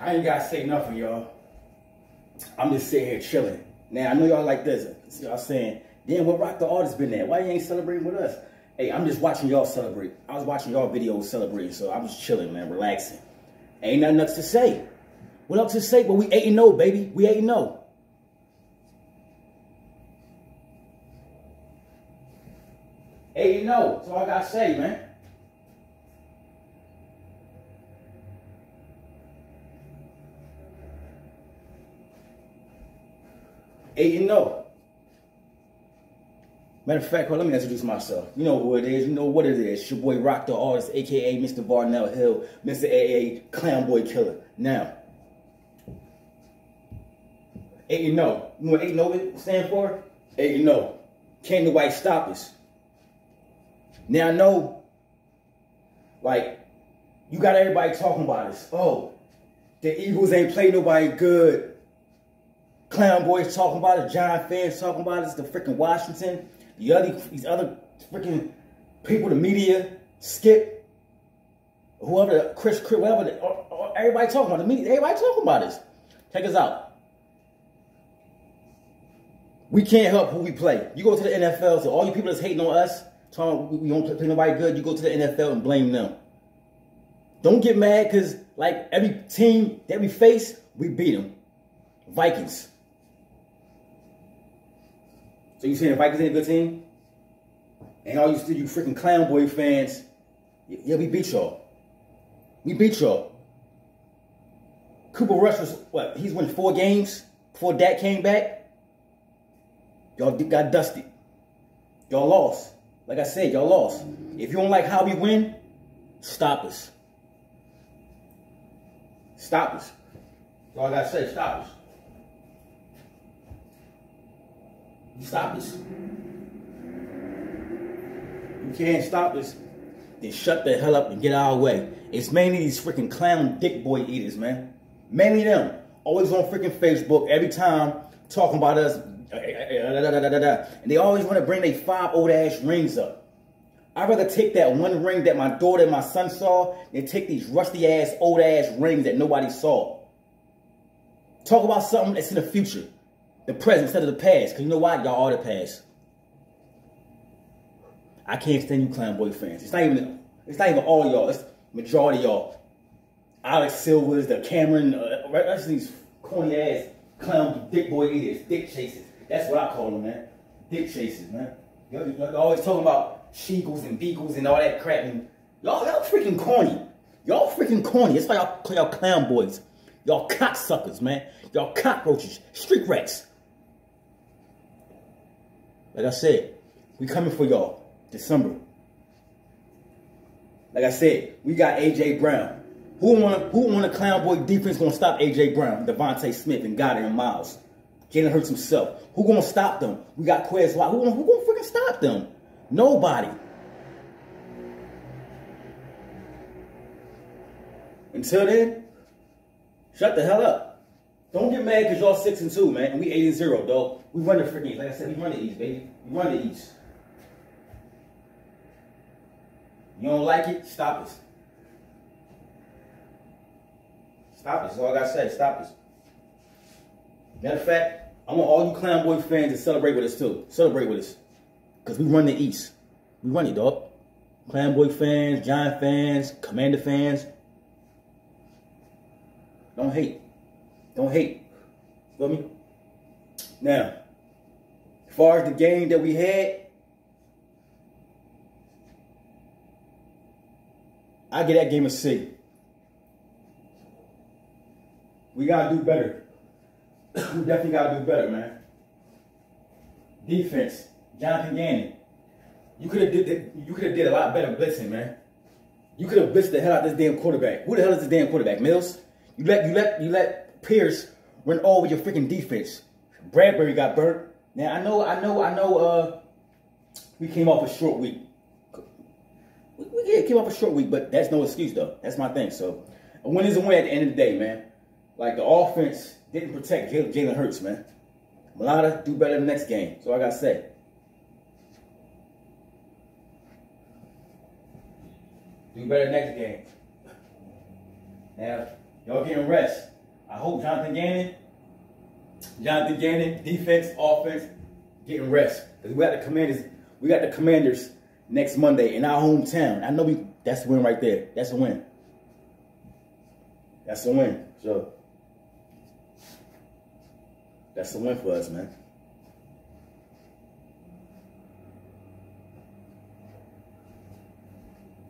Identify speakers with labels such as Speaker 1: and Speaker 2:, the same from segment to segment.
Speaker 1: I ain't gotta say nothing, y'all. I'm just sitting here chilling. Now I know y'all like this. See y'all saying, damn, what rock the artist been there? Why you ain't celebrating with us? Hey, I'm just watching y'all celebrate. I was watching y'all videos celebrating, so I'm just chilling, man, relaxing. Ain't nothing else to say. What else to say? But we 8 and 0, baby. We 8 and 0. Eight and 0. That's all I gotta say, man. Eight and 0. Matter of fact, well, let me introduce myself. You know who it is. You know what it is. It's your boy Rock the Artist, aka Mr. Barnell Hill, Mr. AA Clown Boy Killer. Now, 8 and 0. You know what 8 and 0 stand for? 8 and 0. Can't White stop us. Now I know, like, you got everybody talking about us. Oh, the Eagles ain't played nobody good. Clown boys talking about it. Giant fans talking about it. The freaking Washington. The other these other freaking people, the media, Skip, whoever, Chris, Chris whatever, or, or everybody talking about the media. Everybody talking about this. Check us out. We can't help who we play. You go to the NFL, so all you people that's hating on us, talking we don't play nobody good, you go to the NFL and blame them. Don't get mad because like every team that we face, we beat them. Vikings. So you saying the Vikings ain't a good team? And all you still you freaking clown boy fans, yeah, we beat y'all. We beat y'all. Cooper Rush was what? He's won four games before Dak came back. Y'all got dusted. Y'all lost. Like I said, y'all lost. If you don't like how we win, stop us. Stop us. That's all I gotta say, stop us. Stop this. You can't stop this. Then shut the hell up and get out of the way. It's mainly these freaking clown dick boy eaters, man. Mainly them. Always on freaking Facebook every time talking about us. And they always want to bring their five old ass rings up. I'd rather take that one ring that my daughter and my son saw than take these rusty ass, old ass rings that nobody saw. Talk about something that's in the future the present instead of the past. Because you know why? Y'all are the past. I can't stand you clown boy fans. It's not even it's not even all y'all. It's majority y'all. Alex Silvers, the Cameron, uh, that's these corny ass clown dick boy eaters, dick chasers. That's what I call them, man. Dick chasers, man. Y'all always talking about sheagles and beagles and all that crap. And y'all, y'all freaking corny. Y'all freaking corny. That's why y'all call y'all clown boys. Y'all cocksuckers, man. Y'all cockroaches, street rats. Like I said, we coming for y'all. December. Like I said, we got AJ Brown. Who want who want a clown boy defense gonna stop AJ Brown, DeVonta Smith, and Goedert and Miles? Jalen Hurts himself. Who gonna stop them? We got Quez Watt. Who, who gonna freaking stop them? Nobody. Until then, shut the hell up. Don't get mad because y'all six and two, man, and we eight and zero, dog. We run the freaking Like I said, we run the East, baby. We run the East. You don't like it? Stop us. Stop us. That's all I gotta say. Stop us. Matter of fact, I want all you Clown Boy fans to celebrate with us too. Celebrate with us. Because we run the East. We run it, dog. Clown Boy fans, Giant fans, Commander fans. Don't hate. Don't hate. Feel me? Now, as far as the game that we had, I get that game a C. We gotta do better. we definitely gotta do better, man. Defense, Jonathan Gannon. You could have did you could have did a lot better blitzing, man. You could have blitzed the hell out of this damn quarterback. Who the hell is this damn quarterback? Mills? You let you let you let Pierce went over your freaking defense. Bradberry got burnt. Now I know, I know, I know. Uh, we came off a short week. We, we yeah, came off a short week, but that's no excuse though. That's my thing. So a win is a win at the end of the day, man. Like the offense didn't protect Jalen Hurts, man. Mulata do better the next game. So I gotta say. Do better next game. Now, Y'all getting rest. I hope Jonathan Gannon, Jonathan Gannon, defense, offense, getting rest. Because we got the commanders, we got the commanders next Monday in our hometown. I know we that's a win right there. That's a win. That's a win. So that's a win for us, man.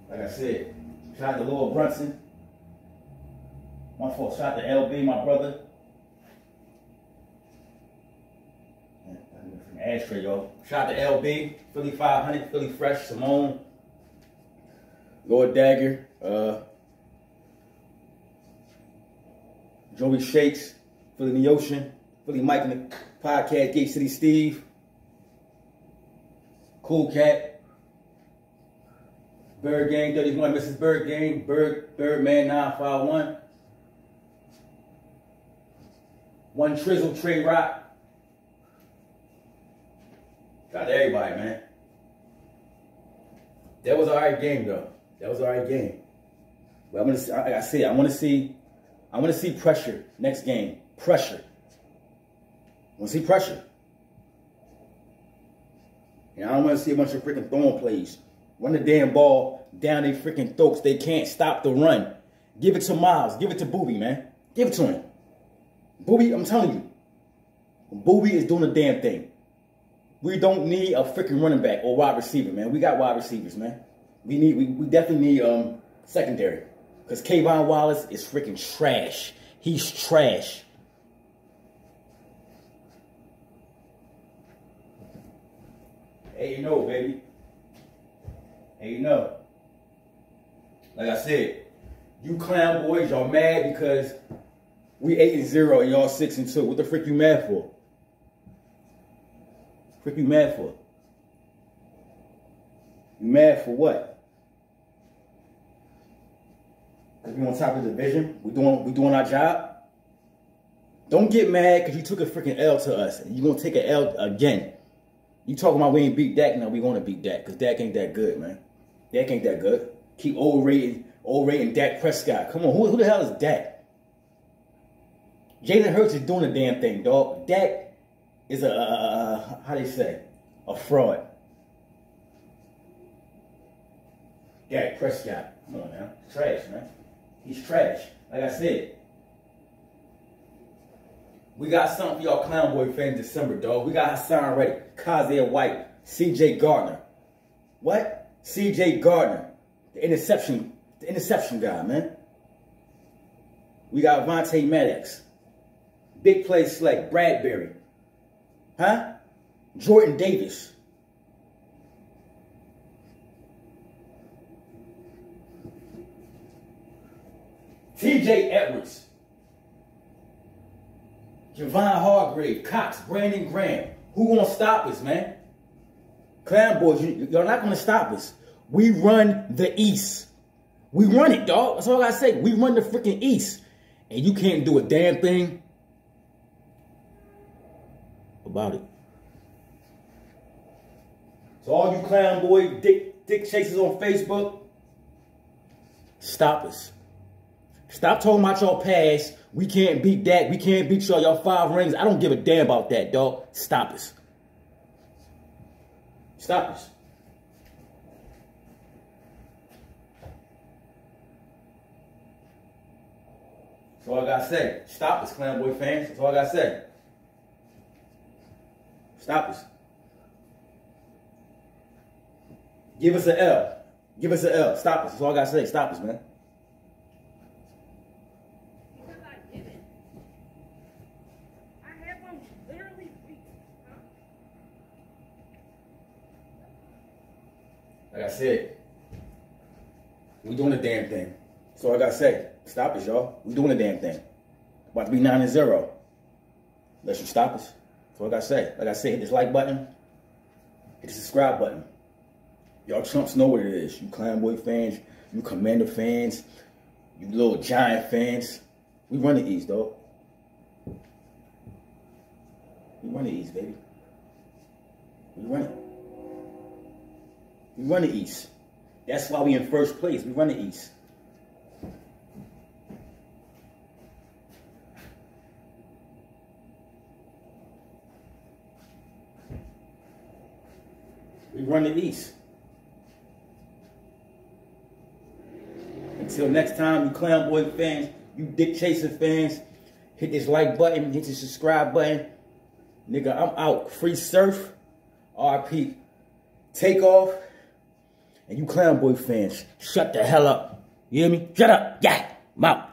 Speaker 1: Like I said, shout out to Lord Brunson. My fault. Shout out to LB, my brother. Ashtray, yo. Shout out to LB, Philly 500, Philly Fresh, Simone, Lord Dagger, uh, Joey Shakes, Philly the Ocean, Philly Mike in the podcast, Gate City Steve, Cool Cat, Bird Gang 31, Mrs. Bird Gang, Bird, Birdman 951, One Trizzle, Trey Rock, Got everybody, man. That was all right game, though. That was all right game. But I'm gonna, see, like I said, I want to see, I want to see pressure next game. Pressure. I want to see pressure. And I don't want to see a bunch of freaking throwing plays. Run the damn ball down their freaking throats. They can't stop the run. Give it to Miles. Give it to Booby, man. Give it to him. Booby, I'm telling you. Booby is doing the damn thing. We don't need a freaking running back or wide receiver, man. We got wide receivers, man. We need we, we definitely need um secondary. Because K'Von Wallace is freaking trash. He's trash. Hey, you know, baby. Hey, you know. Like I said, you clown boys, y'all mad because we 8 and 0 and y'all 6 and 2. What the frick you mad for? What you mad for? You mad for what? Cause we on top of the division. We doing we doing our job. Don't get mad because you took a freaking L to us. And you gonna take an L again. You talking about we ain't beat Dak? Now we gonna beat Dak because Dak ain't that good, man. Dak ain't that good. Keep overrating, overrating Dak Prescott. Come on, who, who the hell is Dak? Jalen Hurts is doing the damn thing, dog. Dak is a, uh, how do you say, a fraud. Dak Prescott, come on now, trash, man. He's trash. Like I said, we got something for y'all Clown Boy fans December, dog. We got Haason Reddick, Kyzir White, C.J. Gardner. What? C.J. Gardner, the interception, the interception guy, man. We got Vontae Maddox, big play select, Bradberry. Huh? Jordan Davis. TJ Edwards. Javon Hargrave, Cox, Brandon Graham. Who gonna stop us, man? Clown boys, you, you're not gonna stop us. We run the East. We run it, dog. That's all I say. We run the freaking East. And you can't do a damn thing about it. So all you clown boy dick dick chasers on Facebook, stop us. Stop talking about your past. We can't beat that. We can't beat y'all. Y'all five rings. I don't give a damn about that, dog. Stop us. Stop us. That's all I gotta say. Stop us, Clown Boy fans. That's all I gotta say. Stop us. Give us an L. Give us an L. Stop us. That's all I gotta say. Stop us, man. Like I said, we doing the damn thing. That's all I gotta say. Stop us, y'all. We doing the damn thing. About to be 9 and 0. Unless you stop us. So like I say, like I said, hit this like button, hit the subscribe button. Y'all chumps know what it is. You Clown Boy fans, you Commander fans, you little Giant fans. We run the East, though. We run the East, baby. We run it. We run the East. That's why we in first place. We run the East. We run the East. Until next time, you Clown Boy fans, you Dick Chaser fans, hit this like button, hit the subscribe button. Nigga, I'm out. Free surf, RP. Take off. And you Clown Boy fans, shut the hell up. You hear me? Shut up. Yeah, I'm out.